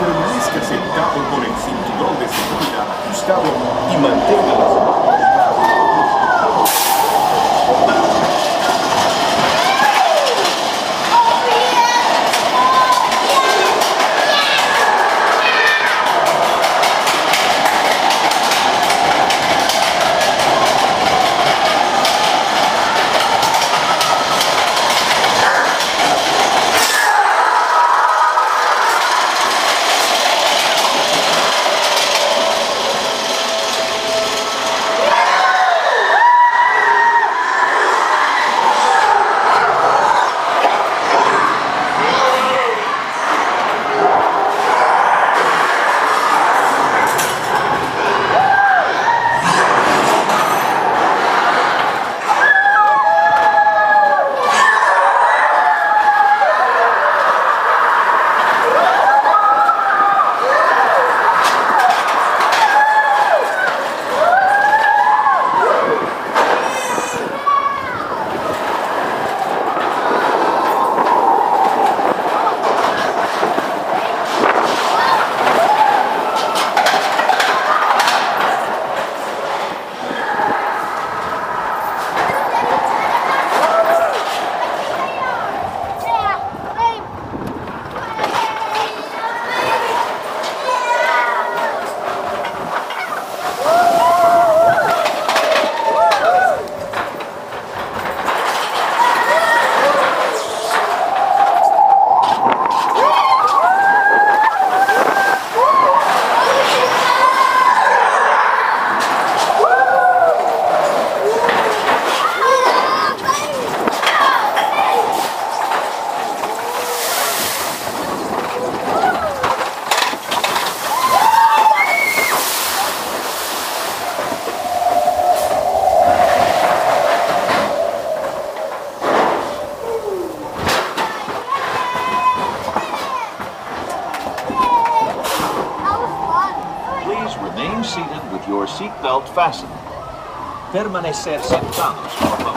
permanezca esse cabo conexinto donde se cuida, Gustavo, y mantenga las Please remain seated with your seatbelt fastened. Permanecer sentados.